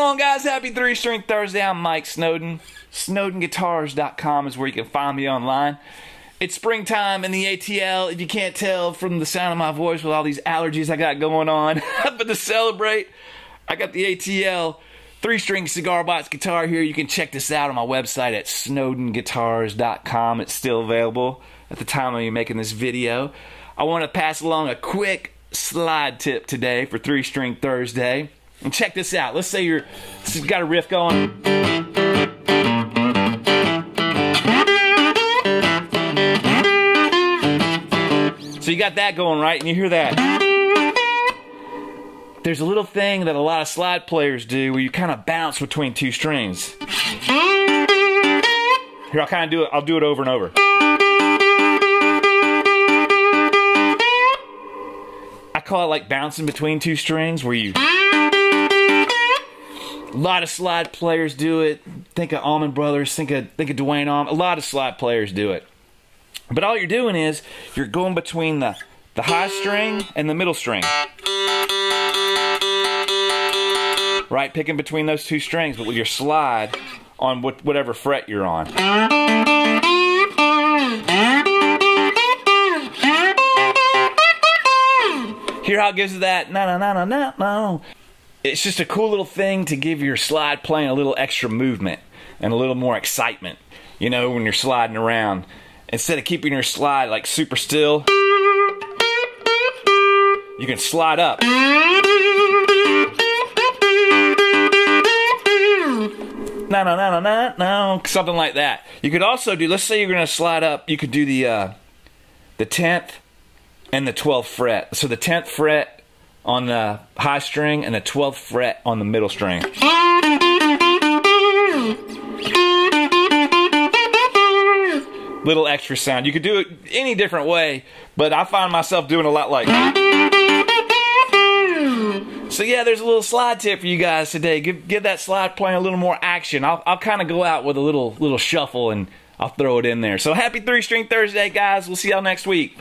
on, guys? Happy Three String Thursday. I'm Mike Snowden. SnowdenGuitars.com is where you can find me online. It's springtime in the ATL. If you can't tell from the sound of my voice with all these allergies I got going on, but to celebrate, I got the ATL three string cigar box guitar here. You can check this out on my website at SnowdenGuitars.com. It's still available at the time of me making this video. I want to pass along a quick slide tip today for Three String Thursday. And check this out. Let's say you're you've got a riff going. So you got that going right, and you hear that. There's a little thing that a lot of slide players do where you kind of bounce between two strings. Here, I'll kind of do it. I'll do it over and over. I call it like bouncing between two strings where you. A lot of slide players do it. Think of Allman Brothers. Think of think of Duane Allman. A lot of slide players do it. But all you're doing is you're going between the the high string and the middle string. Right, picking between those two strings, but with your slide on whatever fret you're on. Hear how it gives that no no no no no no. It's just a cool little thing to give your slide playing a little extra movement and a little more excitement. You know, when you're sliding around. Instead of keeping your slide like super still, you can slide up. No, no, no, no, no, no, something like that. You could also do. Let's say you're going to slide up. You could do the uh, the tenth and the twelfth fret. So the tenth fret on the high string and the twelfth fret on the middle string. Little extra sound. You could do it any different way, but I find myself doing a lot like. So yeah, there's a little slide tip for you guys today. Give give that slide playing a little more action. I'll I'll kind of go out with a little little shuffle and I'll throw it in there. So happy three string Thursday, guys. We'll see y'all next week.